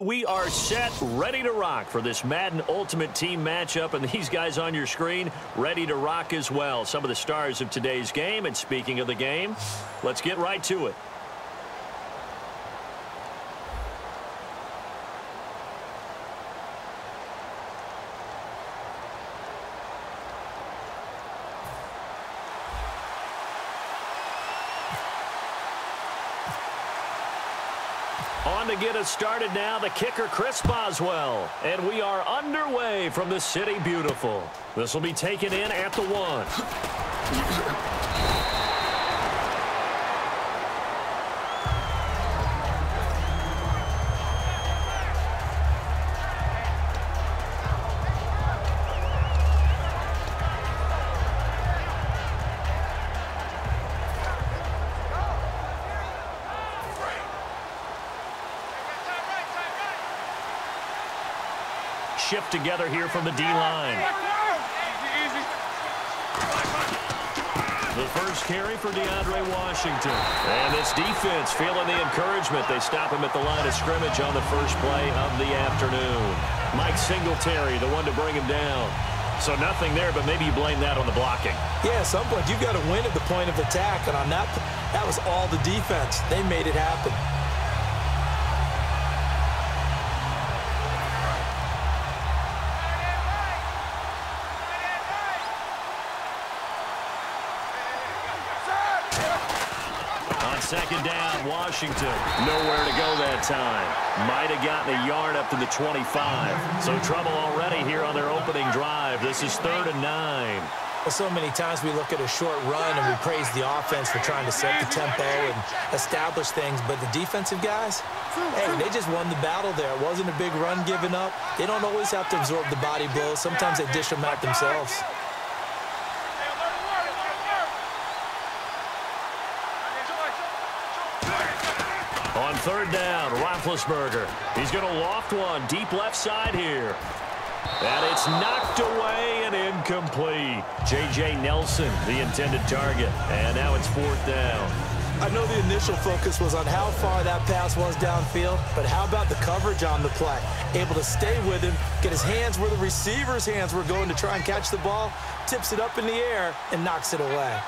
We are set, ready to rock for this Madden Ultimate Team matchup, and these guys on your screen ready to rock as well. Some of the stars of today's game, and speaking of the game, let's get right to it. On to get us started now, the kicker, Chris Boswell. And we are underway from the City Beautiful. This will be taken in at the one. Shift together here from the D-line. The first carry for DeAndre Washington. And this defense feeling the encouragement. They stop him at the line of scrimmage on the first play of the afternoon. Mike Singletary, the one to bring him down. So nothing there, but maybe you blame that on the blocking. Yeah, at some point you've got to win at the point of attack, and on that, that was all the defense. They made it happen. Second down, Washington. Nowhere to go that time. Might have gotten a yard up to the 25. So trouble already here on their opening drive. This is third and nine. Well, so many times we look at a short run and we praise the offense for trying to set the tempo and establish things, but the defensive guys, hey, they just won the battle there. It wasn't a big run given up. They don't always have to absorb the body blows. Sometimes they dish them out themselves. On third down, Roethlisberger. He's going to loft one deep left side here. And it's knocked away and incomplete. J.J. Nelson, the intended target. And now it's fourth down. I know the initial focus was on how far that pass was downfield, but how about the coverage on the play? Able to stay with him, get his hands where the receiver's hands were going to try and catch the ball, tips it up in the air, and knocks it away.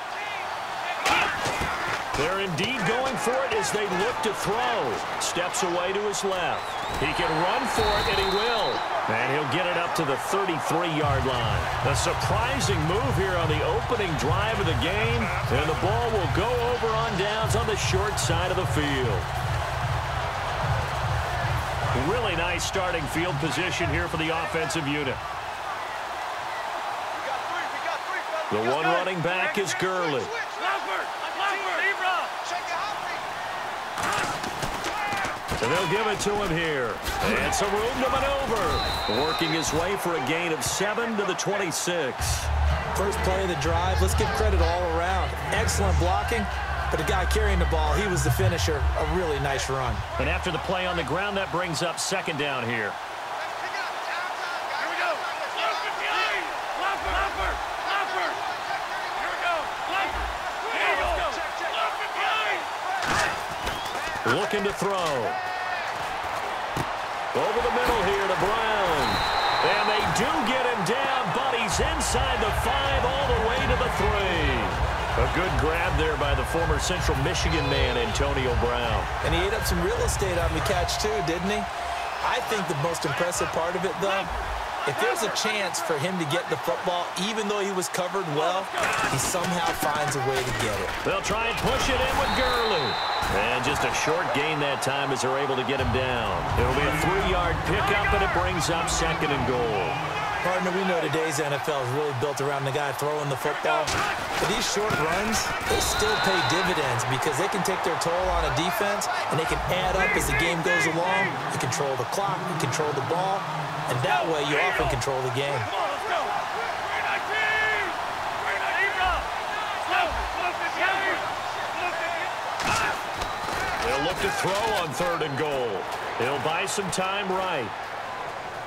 They're indeed going for it as they look to throw. Steps away to his left. He can run for it, and he will. And he'll get it up to the 33-yard line. A surprising move here on the opening drive of the game. And the ball will go over on downs on the short side of the field. Really nice starting field position here for the offensive unit. The one running back is Gurley. And they'll give it to him here. And some room to maneuver. Working his way for a gain of 7 to the 26. First play of the drive, let's give credit all around. Excellent blocking, but the guy carrying the ball, he was the finisher. A really nice run. And after the play on the ground, that brings up second down here. Looking to throw. Over the middle here to Brown. And they do get him down, but he's inside the five all the way to the three. A good grab there by the former Central Michigan man, Antonio Brown. And he ate up some real estate on the catch, too, didn't he? I think the most impressive part of it, though, if there's a chance for him to get the football, even though he was covered well, he somehow finds a way to get it. They'll try and push it in with Gurley. And just a short gain that time as they're able to get him down. It'll be a three-yard pickup, and it brings up second and goal. Partner, we know today's NFL is really built around the guy throwing the football. But these short runs, they still pay dividends because they can take their toll on a defense, and they can add up as the game goes along. You control the clock, you control the ball, and that way you often control the game. They'll look to throw on third and goal. He'll buy some time right.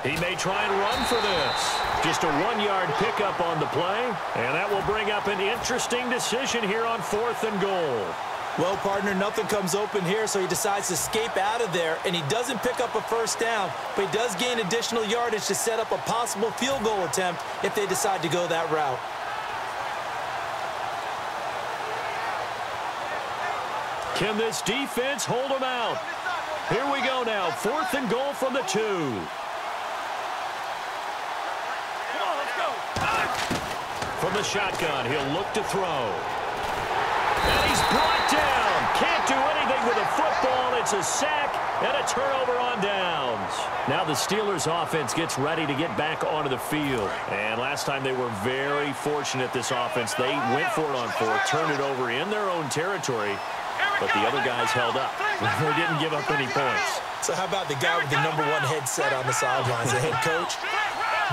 He may try and run for this. Just a one-yard pickup on the play, and that will bring up an interesting decision here on fourth and goal. Well, partner, nothing comes open here, so he decides to escape out of there, and he doesn't pick up a first down, but he does gain additional yardage to set up a possible field goal attempt if they decide to go that route. Can this defense hold them out? Here we go now, fourth and goal from the two. From the shotgun, he'll look to throw. And he's brought down. Can't do anything with a football. It's a sack and a turnover on downs. Now the Steelers offense gets ready to get back onto the field. And last time they were very fortunate, this offense. They went for it on fourth, turned it over in their own territory, but the other guys held up. They didn't give up any points. So how about the guy with the number one headset on the sidelines, the head coach?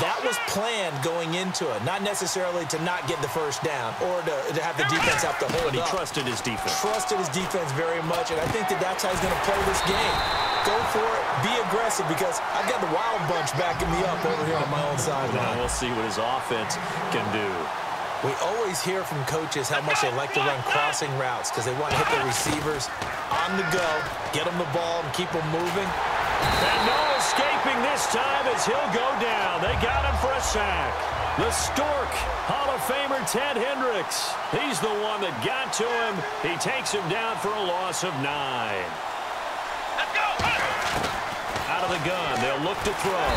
That was planned going into it, not necessarily to not get the first down or to, to have the defense have to hold But he up. trusted his defense. Trusted his defense very much, and I think that that's how he's going to play this game. Go for it, be aggressive, because I've got the wild bunch backing me up over here on my own sideline. we'll see what his offense can do. We always hear from coaches how much they like to run crossing routes because they want to hit their receivers on the go, get them the ball, and keep them moving. And no escaping this time as he'll go down. They got him for a sack. The Stork, Hall of Famer Ted Hendricks. He's the one that got to him. He takes him down for a loss of nine. Let's go! Out of the gun, they'll look to throw.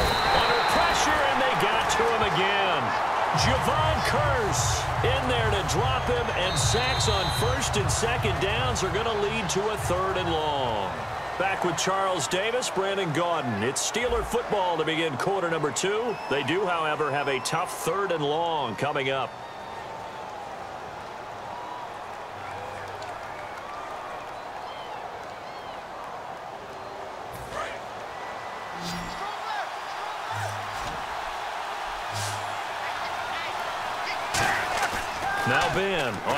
Under pressure, and they got to him again. Jevon Kearse in there to drop him, and sacks on first and second downs are going to lead to a third and long. Back with Charles Davis, Brandon Gaudin. It's Steeler football to begin quarter number two. They do, however, have a tough third and long coming up.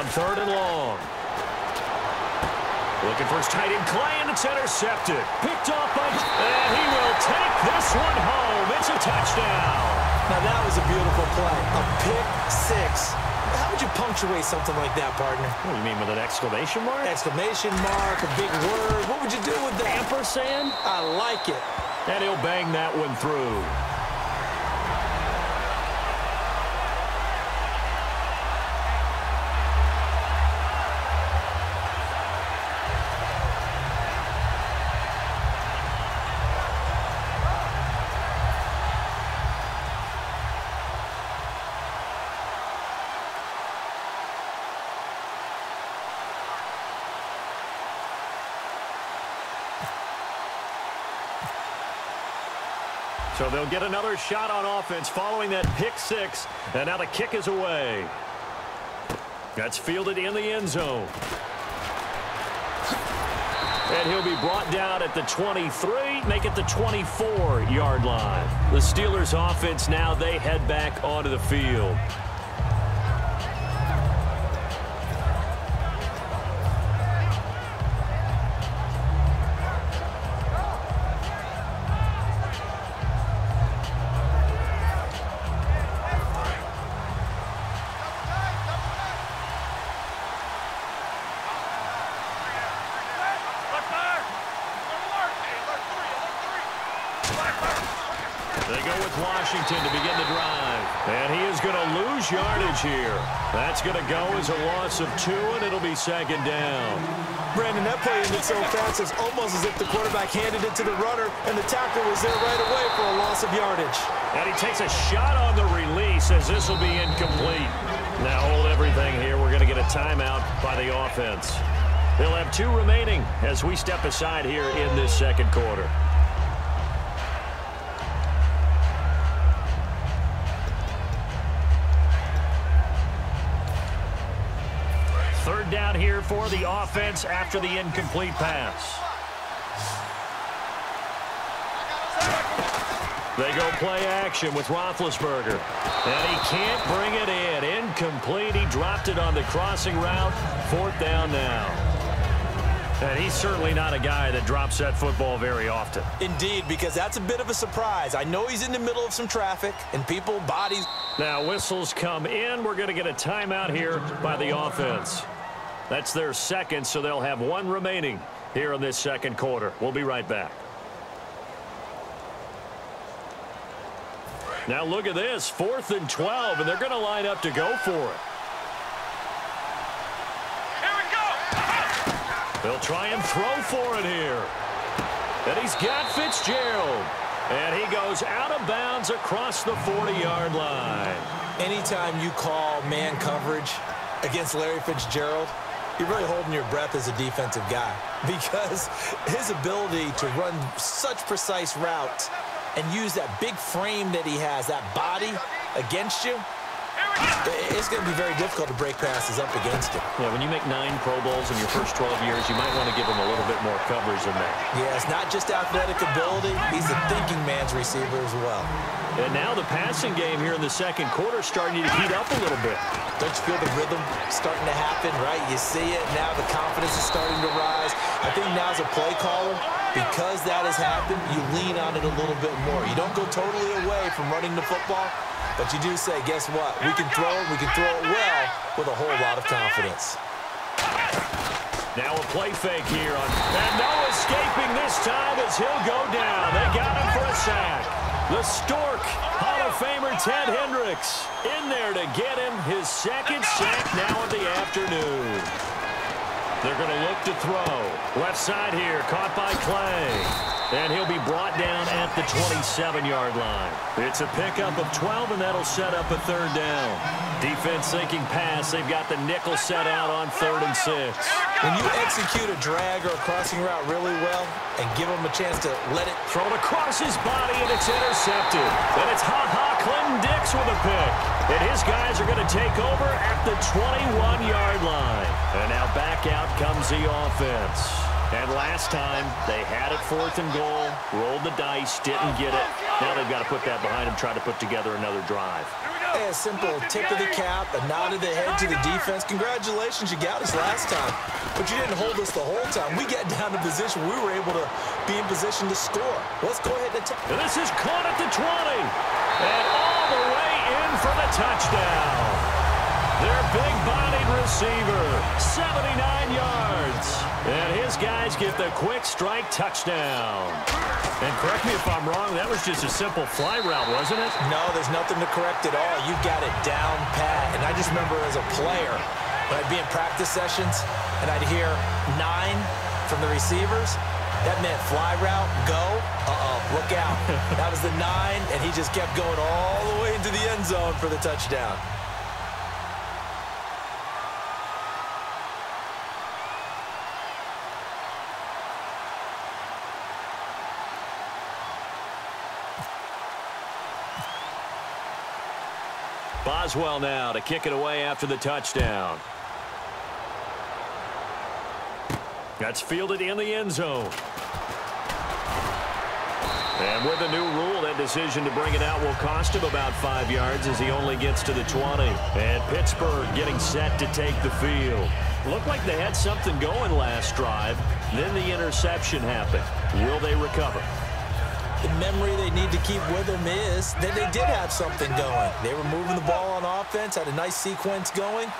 On third and long. Looking for his tight end Clay, and it's intercepted. Picked off by... And he will take this one home. It's a touchdown. Now, that was a beautiful play. A pick six. How would you punctuate something like that, partner? What do you mean with an exclamation mark? Exclamation mark, a big word. What would you do with that? Ampersand? I like it. And he'll bang that one through. So they'll get another shot on offense following that pick six. And now the kick is away. That's fielded in the end zone. And he'll be brought down at the 23, make it the 24-yard line. The Steelers offense now, they head back onto the field. Washington to begin the drive. And he is going to lose yardage here. That's going to go as a loss of two, and it'll be second down. Brandon, that play ended so fast, it's almost as if the quarterback handed it to the runner, and the tackle was there right away for a loss of yardage. And he takes a shot on the release as this will be incomplete. Now hold everything here. We're going to get a timeout by the offense. They'll have two remaining as we step aside here in this second quarter. For the offense after the incomplete pass. They go play action with Roethlisberger. And he can't bring it in. Incomplete. He dropped it on the crossing route. Fourth down now. And he's certainly not a guy that drops that football very often. Indeed, because that's a bit of a surprise. I know he's in the middle of some traffic, and people, bodies. Now whistles come in. We're going to get a timeout here by the offense. That's their second, so they'll have one remaining here in this second quarter. We'll be right back. Now look at this, fourth and 12, and they're going to line up to go for it. Here we go. They'll try and throw for it here. And he's got Fitzgerald. And he goes out of bounds across the 40-yard line. Anytime you call man coverage against Larry Fitzgerald, you're really holding your breath as a defensive guy because his ability to run such precise routes and use that big frame that he has, that body against you, it's going to be very difficult to break passes up against him. Yeah, when you make nine Pro Bowls in your first 12 years, you might want to give him a little bit more coverage than that. Yeah, it's not just athletic ability. He's a thinking man's receiver as well. And now the passing game here in the second quarter starting to heat up a little bit. Don't you feel the rhythm starting to happen, right? You see it. Now the confidence is starting to rise. I think now as a play caller, because that has happened, you lean on it a little bit more. You don't go totally away from running the football, but you do say, guess what? We can throw it, we can throw it well with a whole lot of confidence. Now a play fake here. On, and no escaping this time as he'll go down. They got him for a sack. The Stork, Hall of Famer Ted Hendricks in there to get him his second sack now of the afternoon. They're going to look to throw. Left side here, caught by Clay. And he'll be brought down at the 27-yard line. It's a pickup of 12, and that'll set up a third down. Defense thinking pass. They've got the nickel set out on third and six. When you execute a drag or a crossing route really well and give them a chance to let it... Thrown across his body, and it's intercepted. And it's ha-ha Clinton Dix with a pick. And his guys are going to take over at the 21-yard line. And now back out comes the offense. And last time, they had it fourth and goal, rolled the dice, didn't get it. Now they've got to put that behind them, try to put together another drive. Hey, a simple tip of the cap, a nod of the head to the defense. Congratulations, you got us last time. But you didn't hold us the whole time. We got down to position. We were able to be in position to score. Let's go ahead and... and this is caught at the 20. And all the way in for the touchdown. Their big-bodied receiver, 79 yards. And his guys get the quick strike touchdown. And correct me if I'm wrong, that was just a simple fly route, wasn't it? No, there's nothing to correct at all. You've got it down pat. And I just remember as a player, when I'd be in practice sessions and I'd hear nine from the receivers, that meant fly route, go, uh-oh, look out. that was the nine, and he just kept going all the way into the end zone for the touchdown. Boswell now to kick it away after the touchdown. That's fielded in the end zone. And with a new rule, that decision to bring it out will cost him about five yards as he only gets to the 20. And Pittsburgh getting set to take the field. Looked like they had something going last drive. Then the interception happened. Will they recover? the memory they need to keep with them is that they did have something going. They were moving the ball on offense, had a nice sequence going.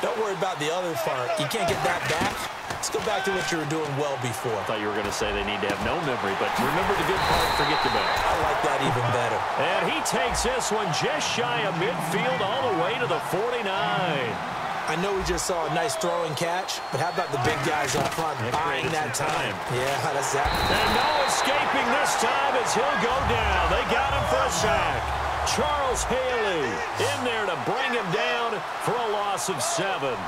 Don't worry about the other part. You can't get that back. Let's go back to what you were doing well before. I thought you were going to say they need to have no memory, but remember the good part, forget the bad. I like that even better. And he takes this one just shy of midfield all the way to the 49. I know we just saw a nice throwing catch, but how about the big guys up front buying that time? time? Yeah, that's that. And no escaping this time as he'll go down. They got him for a sack. Charles Haley in there to bring him down for a loss of seven.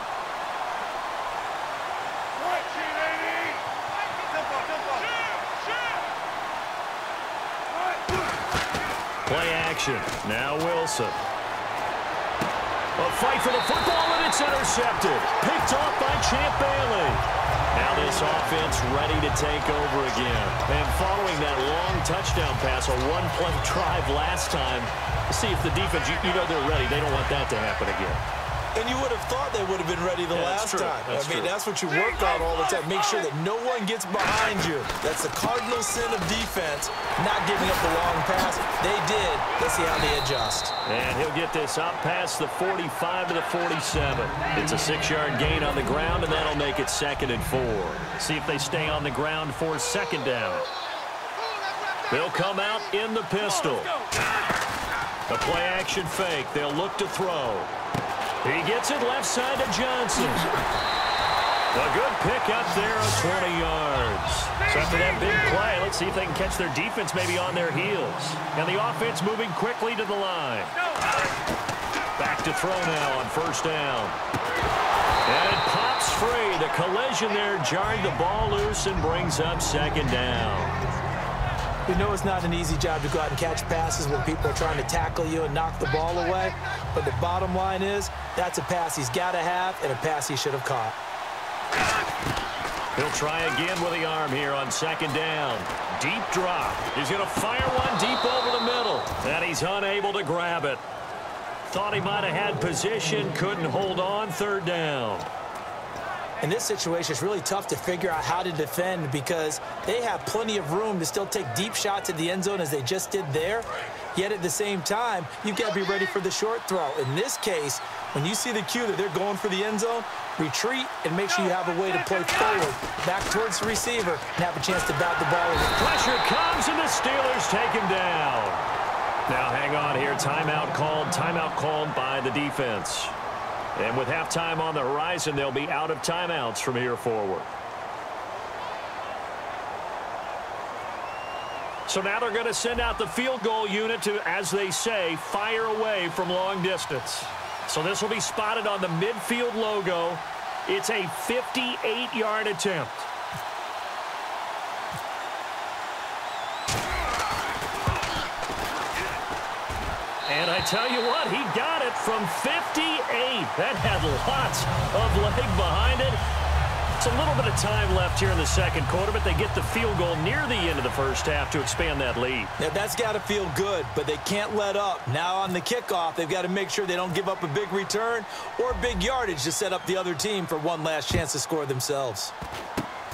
Now Wilson. A fight for the football, and it's intercepted. Picked off by Champ Bailey. Now this offense ready to take over again. And following that long touchdown pass, a one-play drive last time, see if the defense, you, you know they're ready. They don't want that to happen again. And you would have thought they would have been ready the Yeah, last time. That's I mean, true. that's what you work on all the time. Make sure that no one gets behind you. That's the cardinal sin of defense, not giving up the long pass. They did. Let's see how they adjust. And he'll get this up past the 45 to the 47. It's a six-yard gain on the ground, and that'll make it second and four. See if they stay on the ground for second down. They'll come out in the pistol. A play-action fake. They'll look to throw. He gets it left side to Johnson. A good pick up there of 20 yards. So after that big play, let's see if they can catch their defense maybe on their heels. And the offense moving quickly to the line. Back to throw now on first down. And it pops free. The collision there jarred the ball loose and brings up second down. We know it's not an easy job to go out and catch passes when people are trying to tackle you and knock the ball away. But the bottom line is, that's a pass he's got to have and a pass he should have caught. He'll try again with the arm here on second down. Deep drop. He's going to fire one deep over the middle. And he's unable to grab it. Thought he might have had position, couldn't hold on, third down. In this situation, it's really tough to figure out how to defend because they have plenty of room to still take deep shots at the end zone as they just did there. Yet at the same time, you've got to be ready for the short throw. In this case, when you see the cue that they're going for the end zone, retreat and make sure you have a way to play forward, back towards the receiver, and have a chance to bat the ball. Pressure comes, and the Steelers take him down. Now hang on here. Timeout called. Timeout called by the defense. And with halftime on the horizon, they'll be out of timeouts from here forward. So now they're going to send out the field goal unit to, as they say, fire away from long distance. So this will be spotted on the midfield logo. It's a 58-yard attempt. And I tell you what, he got it from 58. That had lots of leg behind it. It's a little bit of time left here in the second quarter, but they get the field goal near the end of the first half to expand that lead. Now, that's got to feel good, but they can't let up. Now on the kickoff, they've got to make sure they don't give up a big return or big yardage to set up the other team for one last chance to score themselves.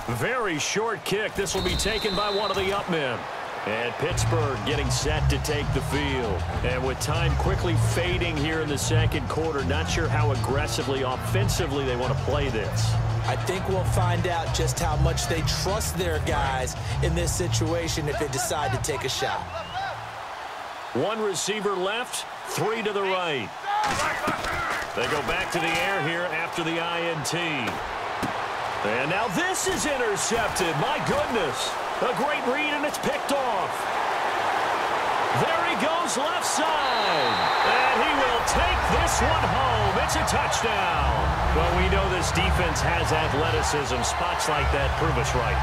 Very short kick. This will be taken by one of the up men. And Pittsburgh getting set to take the field. And with time quickly fading here in the second quarter, not sure how aggressively, offensively they want to play this. I think we'll find out just how much they trust their guys in this situation if they decide to take a shot. One receiver left, three to the right. They go back to the air here after the INT. And now this is intercepted. My goodness. A great read, and it's picked off. There he goes left side. And he will take this one home. It's a touchdown. Well, we know this defense has athleticism. Spots like that prove us right.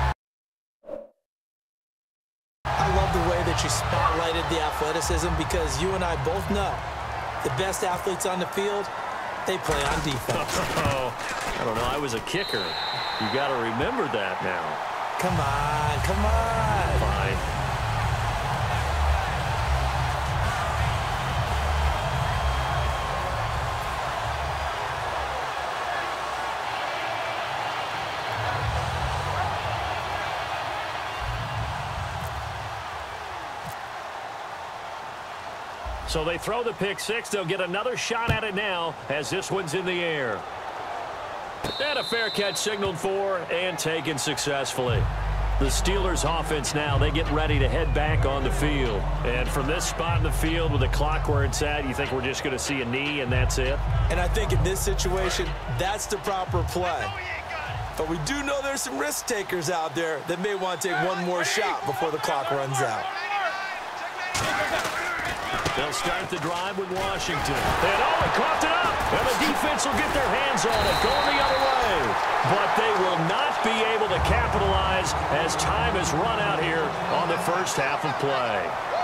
I love the way that you spotlighted the athleticism because you and I both know the best athletes on the field, they play on defense. Oh, I don't know. I was a kicker. You got to remember that now. Come on, come on. Fine. So they throw the pick six. They'll get another shot at it now as this one's in the air. And a fair catch signaled for and taken successfully. The Steelers offense now, they get ready to head back on the field. And from this spot in the field with the clock where it's at, you think we're just going to see a knee and that's it? And I think in this situation, that's the proper play. But we do know there's some risk takers out there that may want to take one more shot before the clock runs out. They'll start the drive with Washington. And oh, it coughed it up. And the defense will get their hands on it, going the other way. But they will not be able to capitalize as time has run out here on the first half of play.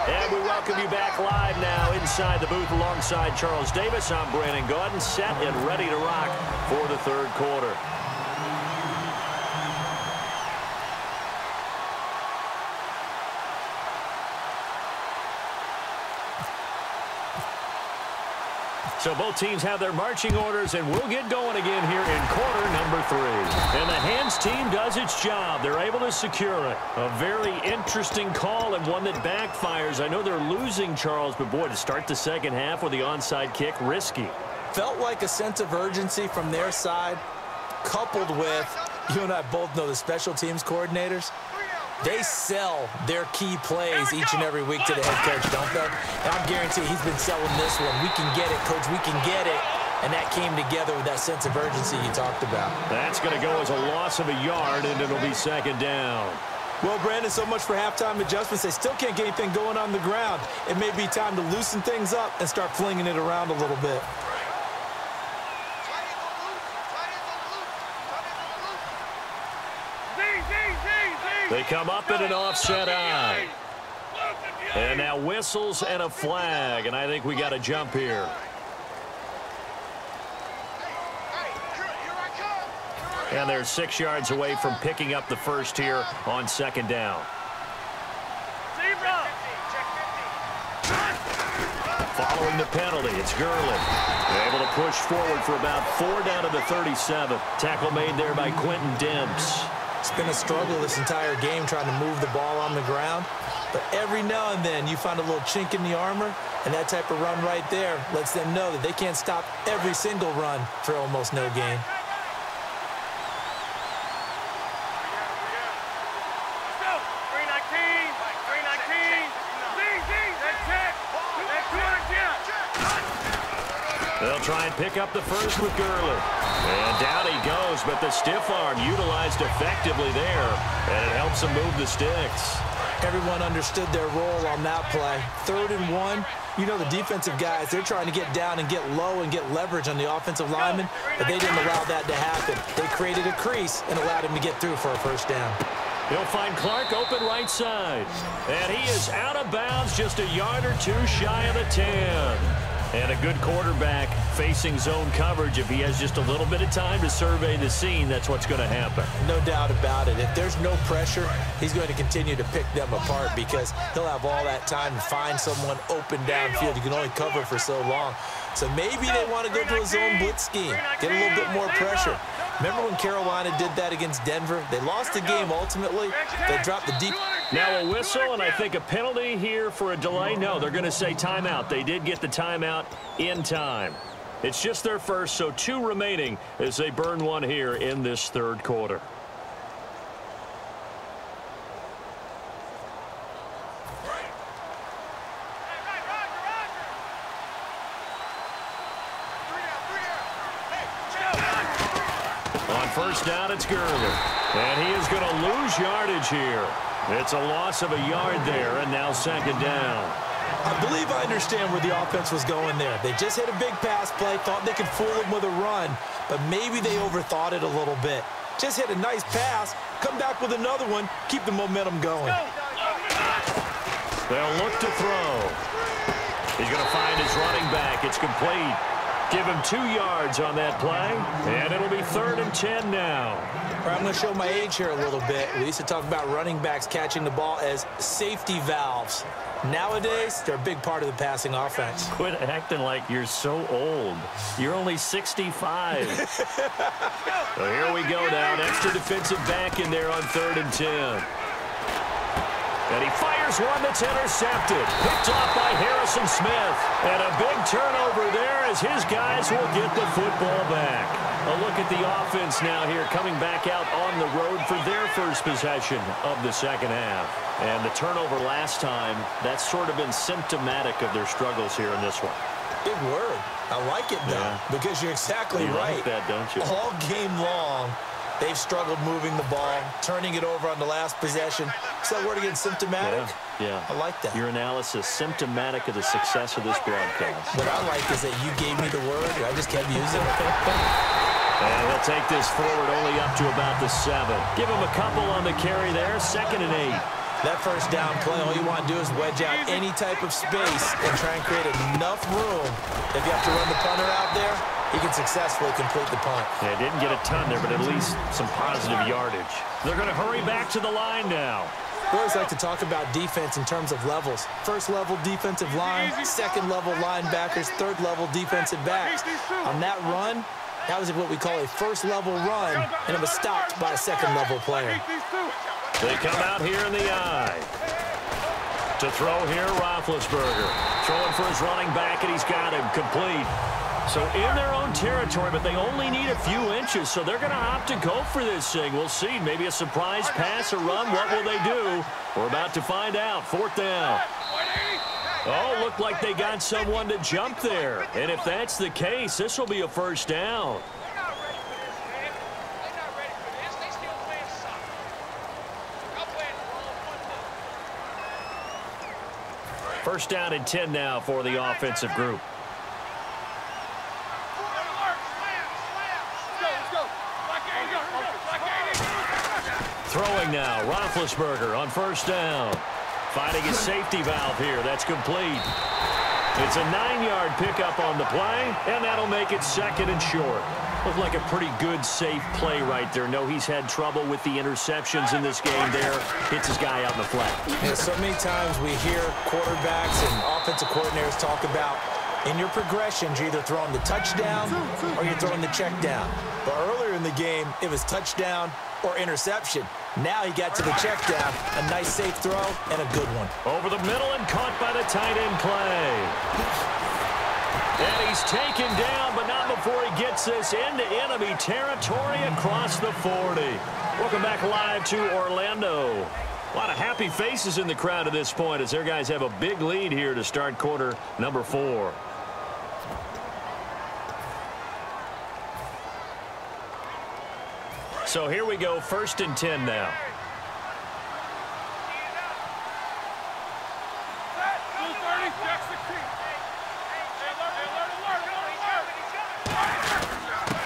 And we welcome you back live now inside the booth alongside Charles Davis. I'm Brandon Gaudin, set and ready to rock for the third quarter. So both teams have their marching orders, and we'll get going again here in quarter number three. And the hands team does its job. They're able to secure it. A very interesting call and one that backfires. I know they're losing, Charles, but boy, to start the second half with the onside kick, risky. Felt like a sense of urgency from their side, coupled with, you and I both know the special teams coordinators, they sell their key plays each and every week to the head coach, don't they? And I'm guaranteeing he's been selling this one. We can get it, coach. We can get it. And that came together with that sense of urgency you talked about. That's going to go as a loss of a yard, and it'll be second down. Well, Brandon, so much for halftime adjustments. They still can't get anything going on the ground. It may be time to loosen things up and start flinging it around a little bit. They come up in an offset I. And now whistles and a flag, and I think we got a jump here. And they're six yards away from picking up the first here on second down. Following the penalty, it's Gurley. Able to push forward for about four down to the 37. Tackle made there by Quentin Demps. Been a struggle this entire game trying to move the ball on the ground. But every now and then you find a little chink in the armor, and that type of run right there lets them know that they can't stop every single run for almost no gain. They'll try and pick up the first with Gurley. And down he goes, but the stiff arm utilized effectively there, and it helps him move the sticks. Everyone understood their role on that play. Third and one, you know the defensive guys, they're trying to get down and get low and get leverage on the offensive lineman, but they didn't allow that to happen. They created a crease and allowed him to get through for a first down. He'll find Clark open right side. And he is out of bounds just a yard or two shy of the 10. And a good quarterback facing zone coverage. If he has just a little bit of time to survey the scene, that's what's going to happen. No doubt about it. If there's no pressure, he's going to continue to pick them apart because he'll have all that time to find someone open downfield. You can only cover for so long. So maybe they want to go to a zone blitz scheme, get a little bit more pressure. Remember when Carolina did that against Denver? They lost the game ultimately. They dropped the deep. Now a whistle, and I think a penalty here for a delay. No, they're going to say timeout. They did get the timeout in time. It's just their first, so two remaining as they burn one here in this third quarter. On first down, it's Gurley. And he is going to lose yardage here. It's a loss of a yard there, and now second down. I believe I understand where the offense was going there. They just hit a big pass play, thought they could fool him with a run, but maybe they overthought it a little bit. Just hit a nice pass, come back with another one, keep the momentum going. They'll look to throw. He's going to find his running back. It's complete. Give him two yards on that play, and it'll be third and 10 now. I'm going to show my age here a little bit. We used to talk about running backs catching the ball as safety valves. Nowadays, they're a big part of the passing offense. Quit acting like you're so old. You're only 65. so here we go now. An extra defensive back in there on third and 10. And he fires one that's intercepted. Picked off by Harrison Smith. And a big turnover there as his guys will get the football back. A look at the offense now here coming back out on the road for their first possession of the second half. And the turnover last time, that's sort of been symptomatic of their struggles here in this one. Big word. I like it, though, yeah. because you're exactly you right. like that, don't you? All game long, they've struggled moving the ball, turning it over on the last possession. Is that word again, symptomatic? Yeah, yeah. I like that. Your analysis, symptomatic of the success of this broadcast. What I like is that you gave me the word, and I just kept using it. And they'll take this forward only up to about the seven. Give him a couple on the carry there, second and eight. That first down play, all you want to do is wedge out any type of space and try and create enough room. If you have to run the punter out there, he can successfully complete the punt. Yeah, didn't get a ton there, but at least some positive yardage. They're going to hurry back to the line now. We always like to talk about defense in terms of levels. First level defensive line, second level linebackers, third level defensive backs. On that run, that was what we call a first level run, and it was stopped by a second level player. They come out here in the I. To throw here, Roethlisberger. Throwing for his running back, and he's got him complete. So in their own territory, but they only need a few inches, so they're going to opt to go for this thing. We'll see. Maybe a surprise pass or run. What will they do? We're about to find out. Fourth down. Oh, looked like they got someone to jump there. And if that's the case, this will be a first down. First down and 10 now for the offensive group. Throwing now, Roethlisberger on first down. Finding his safety valve here. That's complete. It's a nine-yard pickup on the play, and that'll make it second and short. Looked like a pretty good, safe play right there. No, he's had trouble with the interceptions in this game there. Hits his guy out in the flat. Yeah, so many times we hear quarterbacks and offensive coordinators talk about in your progressions, you're either throwing the touchdown or you're throwing the check down. But earlier in the game, it was touchdown or interception. Now he got to the check down. A nice safe throw and a good one. Over the middle and caught by the tight end Clay. And he's taken down, but not before he gets this into enemy territory across the 40. Welcome back live to Orlando. A lot of happy faces in the crowd at this point as their guys have a big lead here to start quarter number four. So here we go, first and 10 now.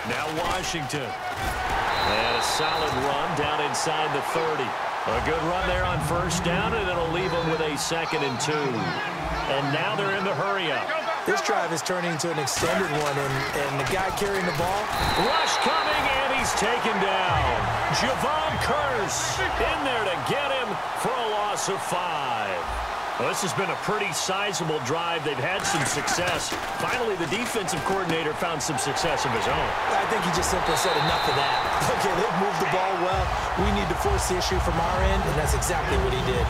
Now Washington. And a solid run down inside the 30. A good run there on first down, and it'll leave them with a second and two. And now they're in the hurry-up. This drive is turning into an extended one, and, and the guy carrying the ball. Rush coming, and he's taken down. Jevon Kearse in there to get him for a loss of five. Well, this has been a pretty sizable drive. They've had some success. Finally, the defensive coordinator found some success of his own. I think he just simply said enough of that. Okay, they've moved the ball well. We need to force the issue from our end, and that's exactly what he did.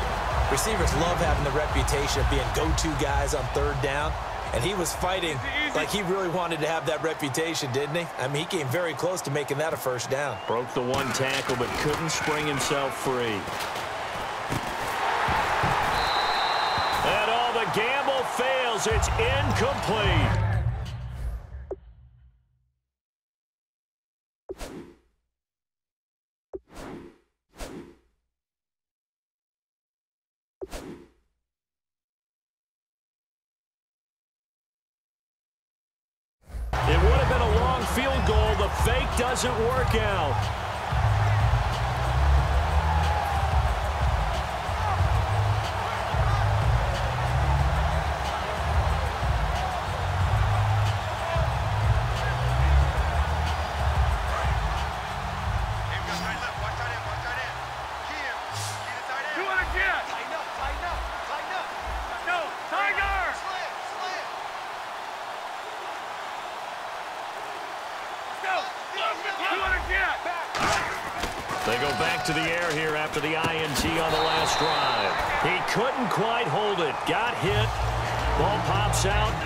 Receivers love having the reputation of being go-to guys on third down. And he was fighting like he really wanted to have that reputation, didn't he? I mean, he came very close to making that a first down. Broke the one tackle, but couldn't spring himself free. And all the gamble fails. It's incomplete. It would have been a long field goal. The fake doesn't work out.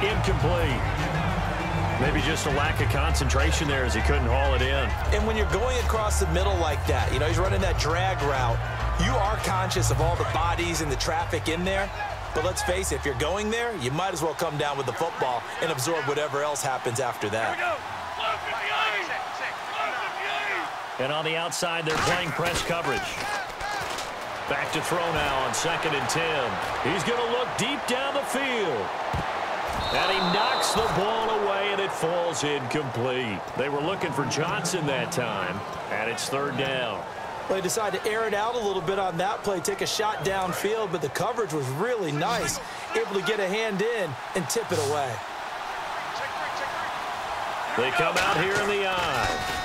Incomplete. Maybe just a lack of concentration there as he couldn't haul it in. And when you're going across the middle like that, you know, he's running that drag route, you are conscious of all the bodies and the traffic in there. But let's face it, if you're going there, you might as well come down with the football and absorb whatever else happens after that. And on the outside, they're playing press coverage. Back to throw now on second and 10. He's going to look deep down the field. And he knocks the ball away, and it falls incomplete. They were looking for Johnson that time, and it's third down. Well, they decided to air it out a little bit on that play, take a shot downfield, but the coverage was really nice, able to get a hand in and tip it away. They come out here in the I.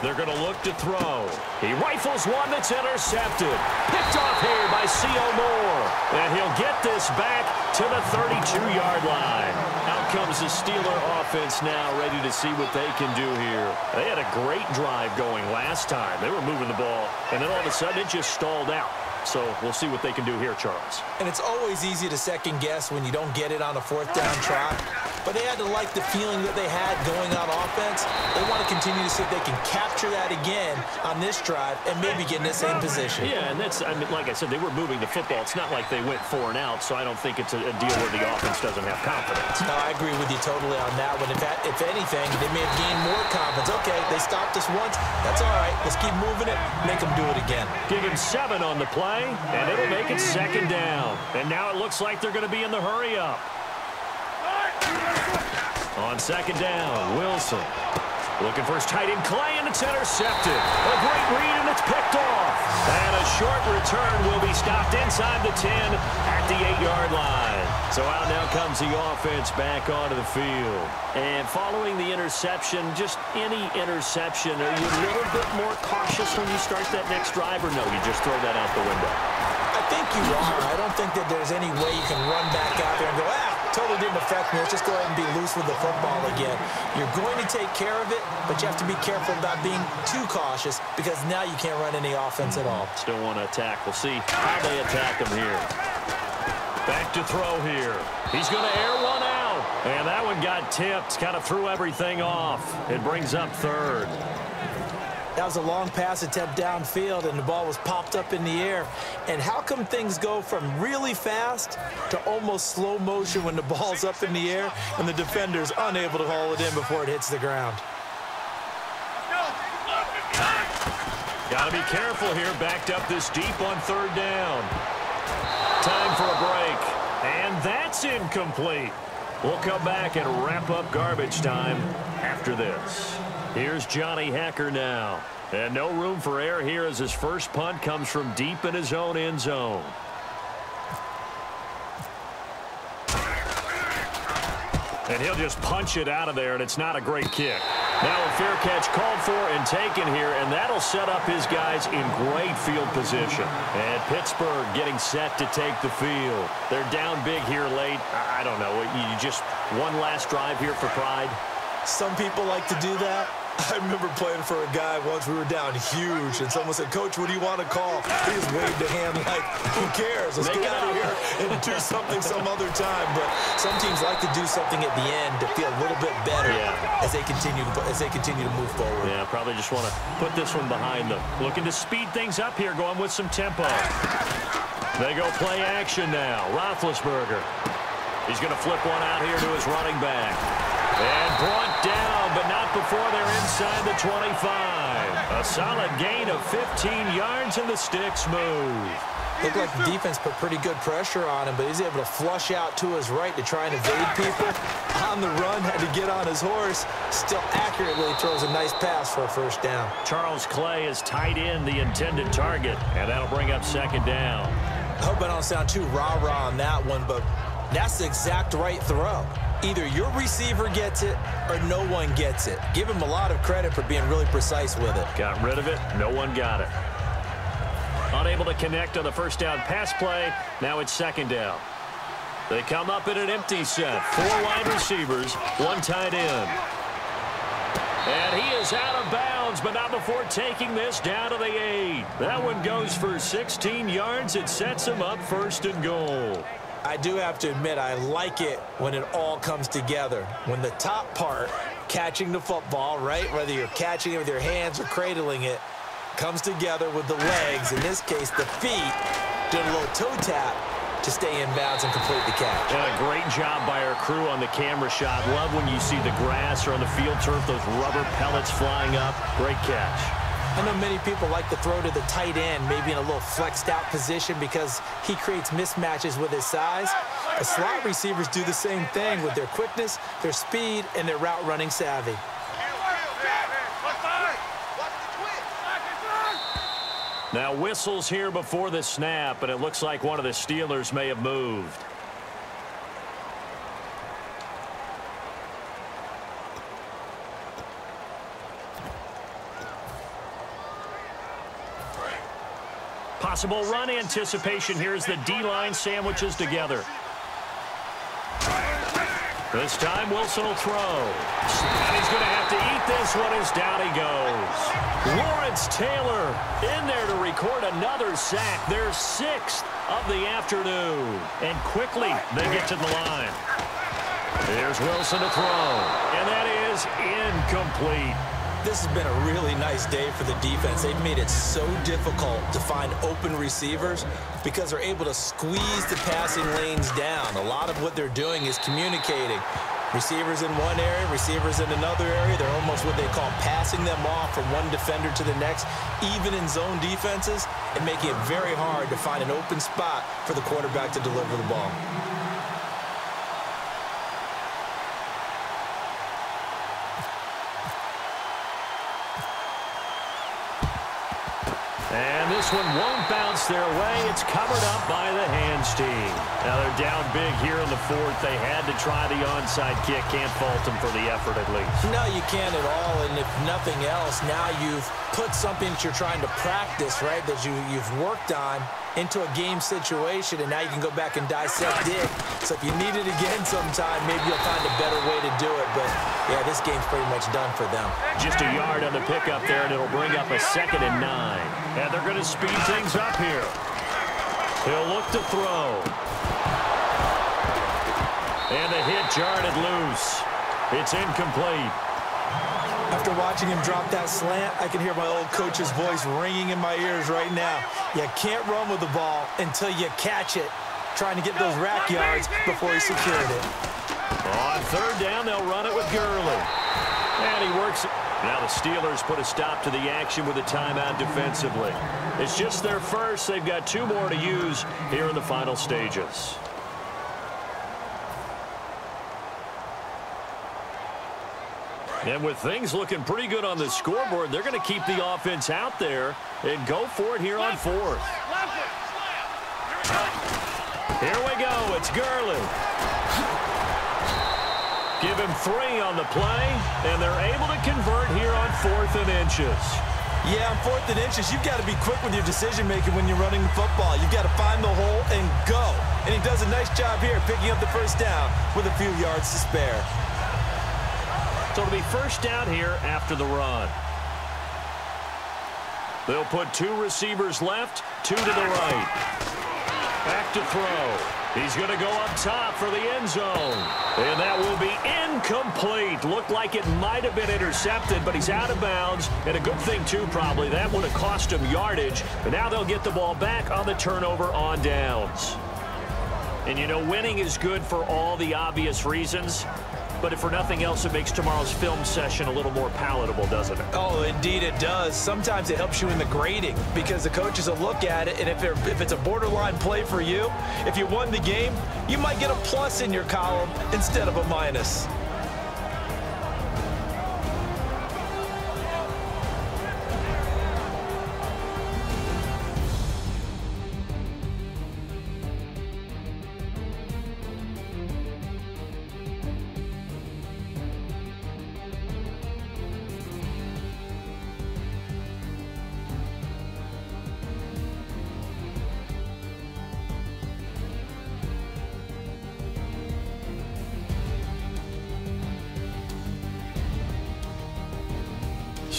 They're going to look to throw. He rifles one that's intercepted. Picked off here by C.O. Moore. And he'll get this back to the 32-yard line. Out comes the Steeler offense now, ready to see what they can do here. They had a great drive going last time. They were moving the ball, and then all of a sudden it just stalled out. So we'll see what they can do here, Charles. And it's always easy to second guess when you don't get it on a fourth down try. But they had to like the feeling that they had going on offense. They want to continue to see if they can capture that again on this drive and maybe get in the same position. Yeah, and that's, I mean, like I said, they were moving the football. It's not like they went four and out, so I don't think it's a, a deal where the offense doesn't have confidence. No, I agree with you totally on that one. If, that, if anything, they may have gained more confidence. Okay, they stopped us once. That's all right. Let's keep moving it. Make them do it again. Give him seven on the play, and it'll make it second down. And now it looks like they're going to be in the hurry up. On second down, Wilson. Looking for his tight end, Clay, and it's intercepted. A great read, and it's picked off. And a short return will be stopped inside the 10 at the 8-yard line. So out now comes the offense back onto the field. And following the interception, just any interception, are you a little bit more cautious when you start that next drive, or no, you just throw that out the window? I think you are. I don't think that there's any way you can run back out there and go, ah, totally didn't affect me. Let's just go ahead and be loose with the football again. You're going to take care of it, but you have to be careful about being too cautious because now you can't run any offense at all. Still want to attack. We'll see how they attack him here. Back to throw here. He's going to air one out. And that one got tipped. Kind of threw everything off. It brings up third. That was a long pass attempt downfield, and the ball was popped up in the air. And how come things go from really fast to almost slow motion when the ball's up in the air and the defender's unable to haul it in before it hits the ground? Got to be careful here. Backed up this deep on third down. Time for a break. And that's incomplete. We'll come back and wrap up garbage time after this. Here's Johnny Hekker now. And no room for error here as his first punt comes from deep in his own end zone. And he'll just punch it out of there, and it's not a great kick. Now a fair catch called for and taken here, and that'll set up his guys in great field position. And Pittsburgh getting set to take the field. They're down big here late. I don't know. You just one last drive here for pride. Some people like to do that. I remember playing for a guy once. We were down huge, and someone said, Coach, what do you want to call? He just waved a hand like, who cares? Let's Make get out of here and do something some other time. But some teams like to do something at the end to feel a little bit better Yeah. as they continue to as they continue to move forward. Yeah, probably just want to put this one behind them. Looking to speed things up here, going with some tempo. They go play action now. Roethlisberger. He's going to flip one out here to his running back. And brought down, but not before they're inside the 25. A solid gain of 15 yards, and the sticks move. Looked like the defense put pretty good pressure on him, but he's able to flush out to his right to try and evade people. On the run, had to get on his horse. Still accurately throws a nice pass for a first down. Charles Clay is tight end the intended target, and that'll bring up second down. I hope I don't sound too rah-rah on that one, but that's the exact right throw. Either your receiver gets it or no one gets it. Give him a lot of credit for being really precise with it. Got rid of it. No one got it. Unable to connect on the first down pass play. Now it's second down. They come up in an empty set. Four wide receivers, one tight end. And he is out of bounds, but not before taking this down to the eight. That one goes for 16 yards. It sets him up first and goal. I do have to admit, I like it when it all comes together. When the top part, catching the football, right, whether you're catching it with your hands or cradling it, comes together with the legs, in this case, the feet, doing a little toe tap to stay in bounds and complete the catch. A great job by our crew on the camera shot. Love when you see the grass or on the field turf, those rubber pellets flying up. Great catch. I know many people like to throw to the tight end, maybe in a little flexed out position because he creates mismatches with his size. The slot receivers do the same thing with their quickness, their speed, and their route running savvy. Now whistles here before the snap, and it looks like one of the Steelers may have moved. Possible run anticipation here as the D-line sandwiches together. This time, Wilson will throw. And he's going to have to eat this one as down he goes. Lawrence Taylor in there to record another sack. Their sixth of the afternoon. And quickly, they get to the line. Here's Wilson to throw. And that is incomplete. This has been a really nice day for the defense. They've made it so difficult to find open receivers because they're able to squeeze the passing lanes down. A lot of what they're doing is communicating. Receivers in one area, receivers in another area. They're almost what they call passing them off from one defender to the next, even in zone defenses, and making it very hard to find an open spot for the quarterback to deliver the ball. And this one won't bounce their way. It's covered up by the hands team. Now they're down big here in the fourth. They had to try the onside kick. Can't fault them for the effort at least. No, you can't at all. And if nothing else, now you've put something that you're trying to practice, right, that you, you've worked on into a game situation, and now you can go back and dissect it. So if you need it again sometime, maybe you'll find a better way to do it. But, yeah, this game's pretty much done for them. Just a yard on the pickup there, and it'll bring up a second and nine. And they're going to speed things up here. He'll look to throw. And the hit jarred it loose. It's incomplete. After watching him drop that slant, I can hear my old coach's voice ringing in my ears right now. You can't run with the ball until you catch it. Trying to get those rack yards before he secured it. On third down, they'll run it with Gurley. And he works it. Now the Steelers put a stop to the action with a timeout defensively. It's just their first. They've got two more to use here in the final stages. And with things looking pretty good on the scoreboard, they're going to keep the offense out there and go for it here on fourth. Here we go. It's Gurley. Give him three on the play, and they're able to convert here on fourth and inches. Yeah, on fourth and inches, you've got to be quick with your decision-making when you're running the football. You've got to find the hole and go. And he does a nice job here picking up the first down with a few yards to spare. So it'll be first down here after the run. They'll put two receivers left, two to the right. Back to throw. He's going to go up top for the end zone. And that will be incomplete. Looked like it might have been intercepted, but he's out of bounds. And a good thing, too, probably. That would have cost him yardage. But now they'll get the ball back on the turnover on downs. And, you know, winning is good for all the obvious reasons. But if for nothing else, it makes tomorrow's film session a little more palatable, doesn't it? Oh, indeed it does. Sometimes it helps you in the grading because the coaches will look at it, and if, if it's a borderline play for you, if you won the game, you might get a plus in your column instead of a minus.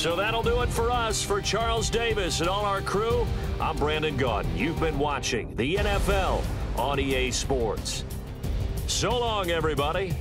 So that'll do it for us. For Charles Davis and all our crew, I'm Brandon Gaudin. You've been watching the NFL on EA Sports. So long, everybody.